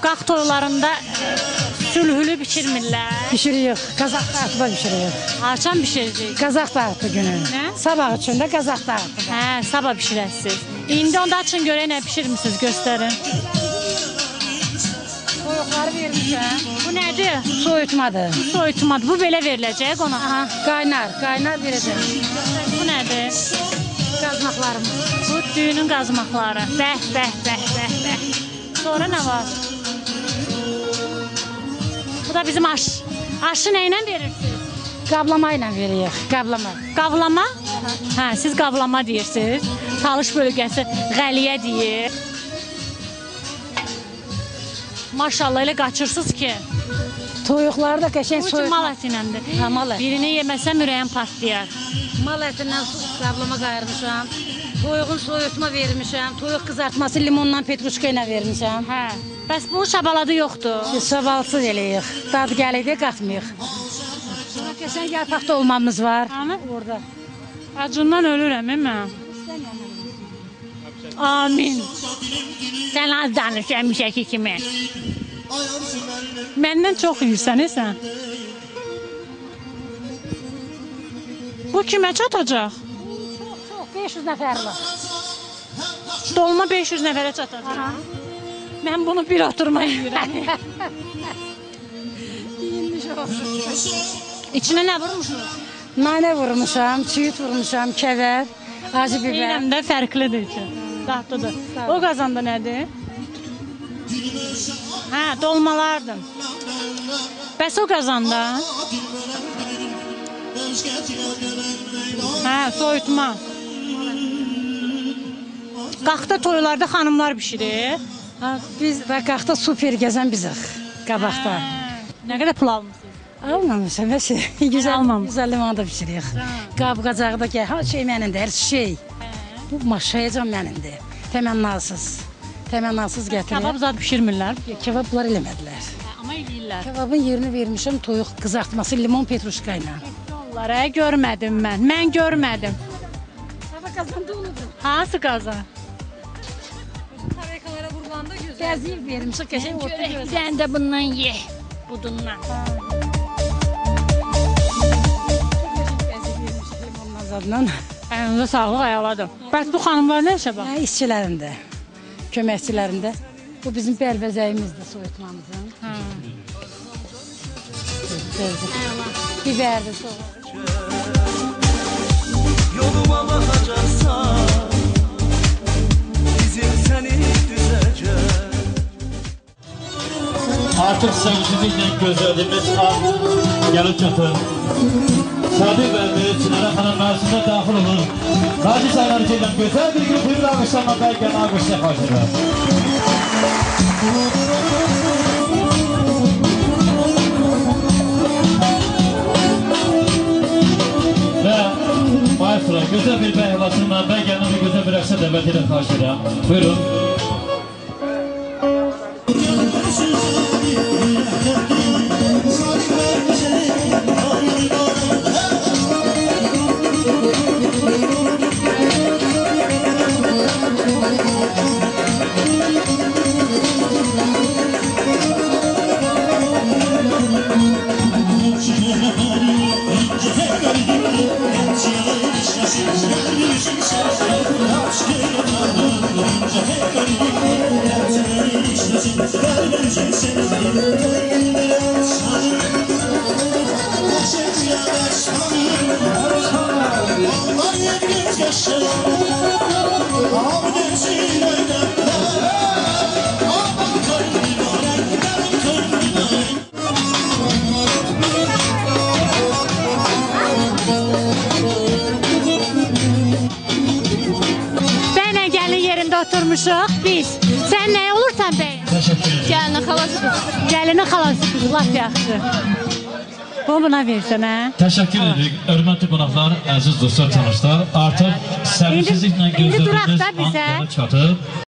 Qalx toylarında sülhülü bişirmirlər. Pişiririk. Kazak dağıtıda pişiririk. Harçan bişirəcək. Kazak dağıtı günü. Ne? Sabah için de kazak dağıtı. Hə, sabah bişirəsiz. İndi onda açın görək nə bişirmisiniz, göstərin. Soyukları vermişəm. Bu nədir? Soyutmadı. Soyutmadır. Bu belə veriləcək qonağa. Aha, kaynar. Kaynar vereceğim. Bu nədir? Kazmaklarımız. Bu düyünün qazmaqları. Bəh, bəh, bəh, bəh, bəh. Sonra nə var? Bu da bizim aş. Aşı nə ilə verirsiniz? Kablamayla veririk. Kablama. Qavlama? Hə, siz qavlama deyirsiniz. Talış bölgəsi Qəliyə deyir. Maşallah elə qaçırsınız ki. Toyuqları da qəşəng Bu soyut. mal əti iləndir. Ha, mal əti. Birini yeməsəm ürəyim partlayar. Mal ətindən kablama qayırmışam. Toyuğun soyutma vermişəm. Toyuq qızartması limonla petruşka ilə vermişəm. Hə. Bəs bunun şabaladı yoxdur. Biz sabalsız eləyik. Dad gəlir də qatmıyıq. Qəşəng yarpaq dolmamız var. Hanı? Orada. Acından ölürəm mən. Amin. Sən az danış həmişəki kimi. Məndən çox yeyirsən sən. Bu kimə çatacaq? Çox 500 nəfərlik. Dolma 500 nəfərə çatacaq. Mən bunu bir oturma yeyirəm. İnmiş olsun. İçinə nə vurmusunuz? Nanə vurmuşam, çiyit vurmuşam, kəvər, acı bibər. Deyirəm də fərqlidir ki. Dadlıdır. O qazanda nədir? Hə, dolmalardır. Bəs o qazanda? Hə, soyutma. Qaxda toylarda xanımlar bişirir. Ha, biz raqaqda super gəzən bizik qabaqda. Nə qədər pul almısınız? Almamışam, bəs 150 almamısın. 150 manata bişiririk. Qab qacağı da gəl, hər şey mənimdir, hər şey. Bu maşayacan mənimdir. Təmənnasız. Təmənnasız gətirir. Kabab zad bişirmirlər. Kebablar eləmədilər. Hə, amma yeyirlər. Kebabın yerini vermişəm toyuq qızartması limon petruşka ilə. Onlara görmədim mən. Mən görmədim. Hava qazandı unudur. Hansı qazan? Terzi verim, sıkışın oturuyoruz. Sen de bundan ye, budundan. Azadından. Əlinizə sağlıq ayaladım. Bəs bu xanımlar nə işə bax? İşçilərində, köməkçilərində. Bu bizim bəlbəzəyimizdir soyutmamızın. Hə. Biberdir, soğuk. Yoluma bakacağım. Artıq səngçiliklə gözlədiyimiz an gəlib çatır. Sadiq və Çinara xanım mərsimə daxil olun. Naci sənərci ilə gözəl bir qrup bir alqışlama bəlkə alqışla xahiş edirəm. Və maestro, gözəl bir bəy havasından bəlkə bir gözəl bir rəqsə dəvət edən xahiş edirəm. Buyurun. Oturmuşuq biz. Sən nə olursan bəy? Təşəkkür edirəm. Gəlinin xalası. Gəlinin xalası. Lap yaxşı. Bu buna versən hə? Təşəkkür edirik, hörmətli qonaqlar, əziz dostlar, tanışlar. Artıq səbirsizliklə da an gəlib çatıb.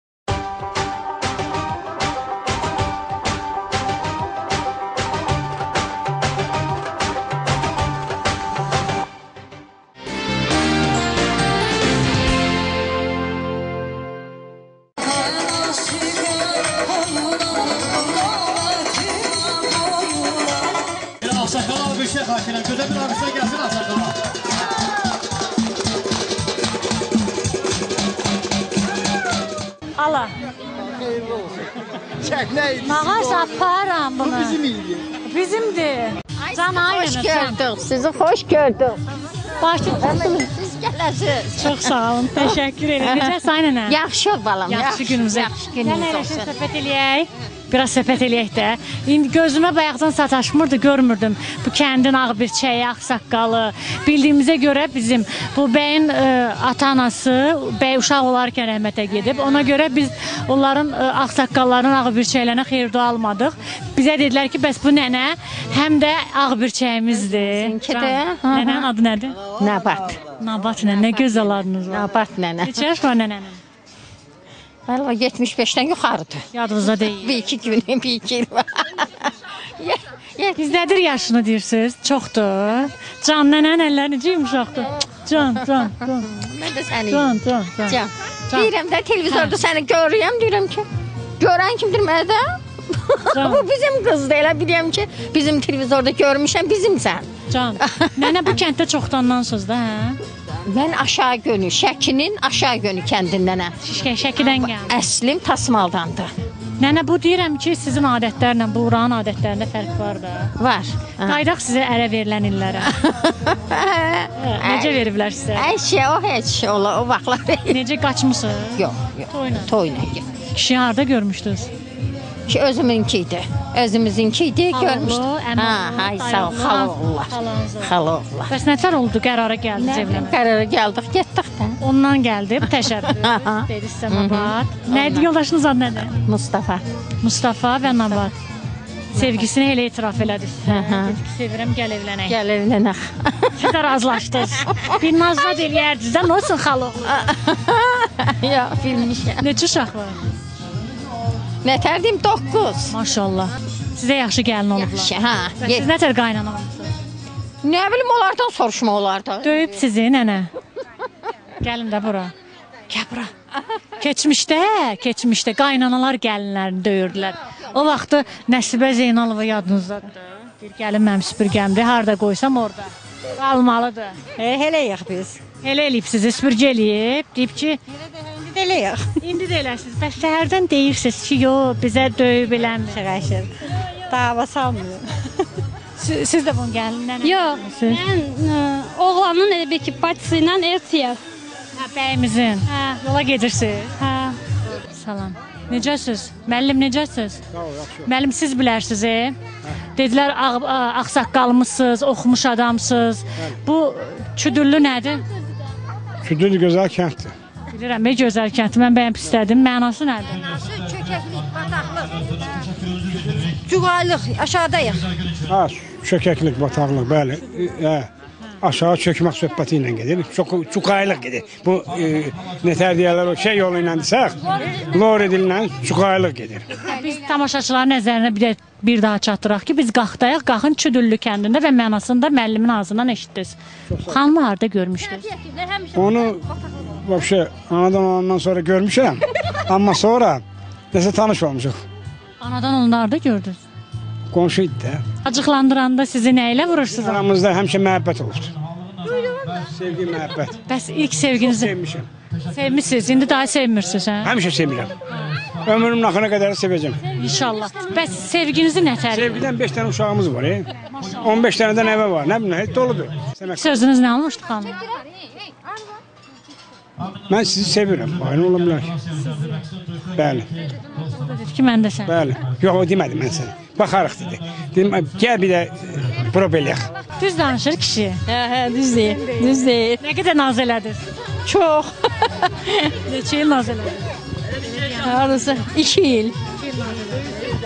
Ala. Mağaz aparam bunu. Bizim idi. Bizimdir. Can aynen. Hoş gördük, sizi hoş gördük. Başım. Siz gələsiniz. Çox sağ olun. Təşəkkür edirəm. Necəsən aynən? Yaxşı ol balam, Yaxşı günümüzə. Yaxşı gününüz olsun. söhbət eləyək. Biraz söhbət eləyək də. İndi gözümə bayaqdan sataşmırdı, görmürdüm. Bu kəndin ağ bir çəyi, ağsaqqalı. Bildiyimizə görə bizim bu bəyin ə, ata-anası bəy uşaq olarkən rəhmətə gedib. Ona görə biz onların ə, ağsaqqalların ağ bir çəylərinə xeyir dua almadıq. Bizə dedilər ki, bəs bu nənə həm də ağ bir çəyimizdir. Sizinki də. Nənənin adı nədir? Nabat, Nabat nənə, nə gözəl adınız var. Nabat nənə. Neçə yaş var nənənin? Valla 75-dən yuxarıdır. Yadınızda deyil. Bir iki gün, bir iki il var. Ya- ya- Biz nədir yaşını deyirsiniz? Çoxdur. Can nənənin əlləri necə yumşaqdır. Can, can, can, Mən də səni can, can, can. Can. Deyirəm də televizorda səni görürəm, deyirəm ki, görən kimdir mənə? Can. Bu bizim qızdır, elə bilirəm ki, bizim televizorda görmüşəm, bizimsən. Can. Nənə bu kənddə çoxdandansınız da, hə? Mən aşağı gönü, Şəkinin aşağı gönü kəndindənəm. Şişkə Şəkidən gəl. Əslim Tasmaldandır. Nənə bu deyirəm ki, sizin adətlərlə bu buranın adətlərində fərq var da. Var. Ha. Qaydaq sizə ərə verilən illərə. Hə, Necə veriblər sizə? Ay şey o heç ola o vaxtlar. Necə qaçmısınız? yox, yox. Toyla. Toyla. Kişi harda görmüşdünüz? Ki özümünkü idi. Özümüzünkü idi, Ha, oğlu, hay sağ ol, xaloğullar. Xaloğullar. Bəs nətər oldu qərara gəldiniz Nə evlənməyə? qərara gəldik, getdik də. Ondan gəldi bu təşəbbüs. Dedi sizə Nabat. Nədir yoldaşınız adı nədir? Mustafa. Mustafa və Nabat. Sevgisini elə etiraf elədi. Aha. Dedi ki, sevirəm, gəl evlənək. Gəl evlənək. Siz də razılaşdınız. Bir nazla eləyərdiniz də, nə olsun xalo? ya, bilmişəm. Neçə uşaq var? Nətər deyim, 9. Maşallah. Sizə yaxşı gəlin olublar. Yaxşı, hə. Ye- Siz nətər qaynana olmusunuz? Nə bilim, onlardan soruşma olardı. Döyüb sizi nənə. Gəlin də bura. Gəl bura. Keçmişdə, keçmişdə qaynanalar gəlinlərini döyürdülər. O vaxtı Nəsibə Zeynalova yadınızdadır. Bir gəlin mənim süpürgəmdir, harda qoysam orada. Qalmalıdır. E, eləyik biz. Elə eləyib sizi süpürgə eləyib, deyib ki, İndi də eləyik. indi də eləsiniz. Bəs səhərdən deyirsiniz ki, yo, bizə döyüb eləmir. Şəğəşir. Dava salmıyor. Siz, siz də bunu gəlin nənə. Yox, mən ə, oğlanın elə bir ki, bacısı ilə ertiyəm. Hə, bəyimizin. Hə, Yola gedirsiniz. hə. Salam. Necəsiz? Müəllim necəsiz? Sağ ol, yaxşı. Müəllim siz bilərsiniz, e? Dedilər ağ, ağ- ağsaqqalmısınız, oxumuş adamsınız. Bu çüdüllü nədir? Küdül gözəl kənddir. Bilirəm, nə gözəl kənd. Mən bəyəm istədim. Mənası nədir? Çökəklik, bataqlıq. Cuğalıq, aşağıdayıq. Ha, çökəklik, bataqlıq, bəli. Hə. Aşağı çökmək söhbəti ilə gedir. Çox çuqaylıq gedir. Bu e, nətər deyirlər o şey yolu ilə desək, lor edilən çuqaylıq gedir. Biz tamaşaçıların nəzərinə bir, də, bir daha çatdıraq ki, biz qalxdayıq, qalxın Çüdüllü kəndində və mənasını da müəllimin ağzından eşitdiniz. Xanımı harda görmüşdünüz? Onu vəbşə anadan olandan sonra görmüşəm. Amma sonra nəsə tanış olmuşuq. Anadan onu harda gördünüz? Qonşu idi də. Acıqlandıranda sizi nə ilə vurursunuz? Aramızda həmişə məhəbbət olubdu. Sevgi, məhəbbət. Bəs ilk sevginizi Sevmişəm. sevmisiniz, indi daha sevmirsiniz, hə? Həmişə sevirəm. Ömrümün axırına qədər sevəcəm. İnşallah. Bəs sevginizi nətər? Sevgidən 5 dənə uşağımız var, e. 15 dənə də nəvə var. Nə bilim, heç doludur. Sözünüz nə olmuşdu xanım? Mən sizi sevirəm. Aynı ola bilər. Bəli, Dedi ki, mən də sən. bəli. Yox, o demədi mən sənə. Baxarıq dedi. Dedim, gəl bir də prop eləyək. Düz danışır kişi. Hə, hə, düz deyil. Düz deyil. Nə qədər naz elədiniz? Çox. Neçə il naz elədiniz? Arası 2 il.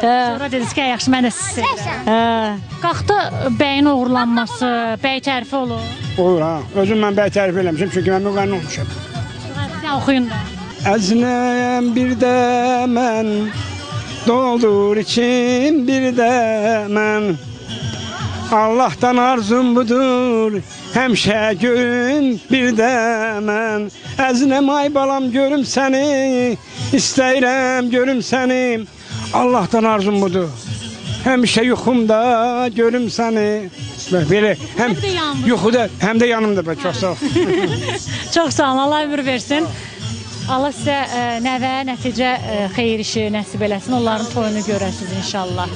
Hə, Sonra dediniz ki, yaxşı mən də sizi sevirəm. hə. Qalxdı bəyin oğurlanması, bəy tərifi olur. Olur ha. Özüm mən bəy tərif eləmişəm çünki mən müğənni olmuşam. Sən oxuyun da. Əznəm bir də mən doldur içim bir də mən Allah'tan arzum budur Həmişə görüm bir də mən Əznəm ay balam görüm səni İstəyirəm görüm səni Allah'tan arzum budur Həmişə yuxumda görüm səni Bə- Belə həm yuxuda, həm də yanımda bə çox sağ ol. Çox sağ olun. Allah ömür versin. Allah sizə ə, nəvə, nəticə ə, xeyir işi nəsib eləsin. Onların toyunu görəsiniz inşallah.